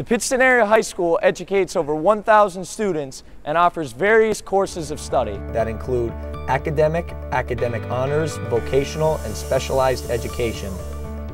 The Pittston Area High School educates over 1,000 students and offers various courses of study that include academic, academic honors, vocational, and specialized education.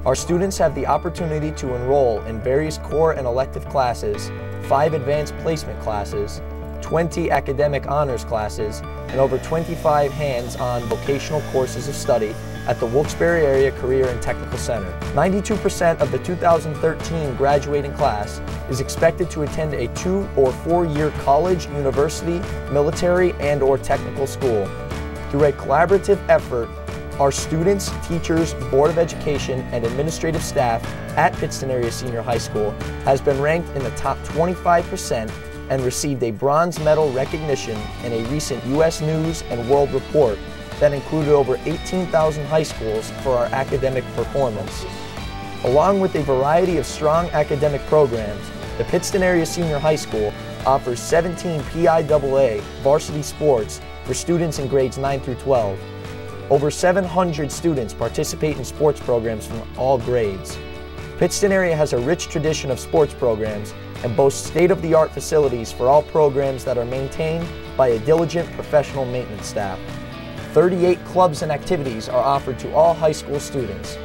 Our students have the opportunity to enroll in various core and elective classes, five advanced placement classes, 20 academic honors classes, and over 25 hands-on vocational courses of study at the Wilkes-Barre Area Career and Technical Center. 92% of the 2013 graduating class is expected to attend a two or four-year college, university, military, and or technical school. Through a collaborative effort, our students, teachers, Board of Education, and administrative staff at Pittston Area Senior High School has been ranked in the top 25% and received a bronze medal recognition in a recent U.S. News and World Report that included over 18,000 high schools for our academic performance. Along with a variety of strong academic programs, the Pittston Area Senior High School offers 17 PIAA varsity sports for students in grades 9 through 12. Over 700 students participate in sports programs from all grades. Pittston area has a rich tradition of sports programs and boasts state-of-the-art facilities for all programs that are maintained by a diligent professional maintenance staff. 38 clubs and activities are offered to all high school students.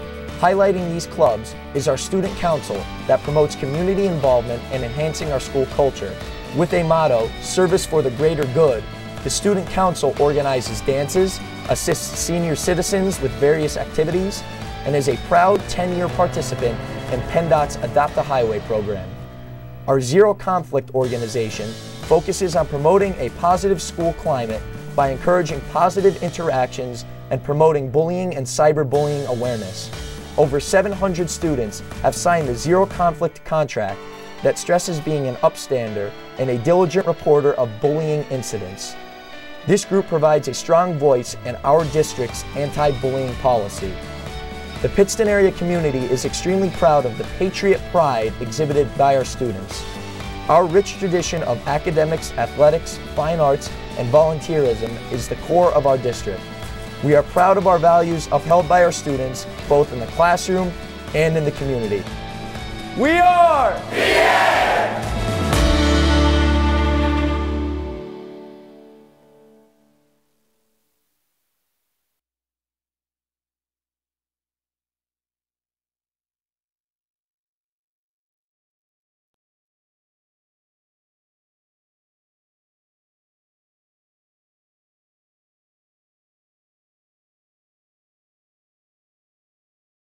Highlighting these clubs is our student council that promotes community involvement and enhancing our school culture. With a motto, service for the greater good, the student council organizes dances, assists senior citizens with various activities, and is a proud 10-year participant in PennDOT's Adopt a Highway program. Our Zero Conflict organization focuses on promoting a positive school climate by encouraging positive interactions and promoting bullying and cyberbullying awareness. Over 700 students have signed the Zero Conflict contract that stresses being an upstander and a diligent reporter of bullying incidents. This group provides a strong voice in our district's anti-bullying policy. The Pittston area community is extremely proud of the patriot pride exhibited by our students. Our rich tradition of academics, athletics, fine arts, and volunteerism is the core of our district. We are proud of our values upheld by our students, both in the classroom and in the community. We are PA!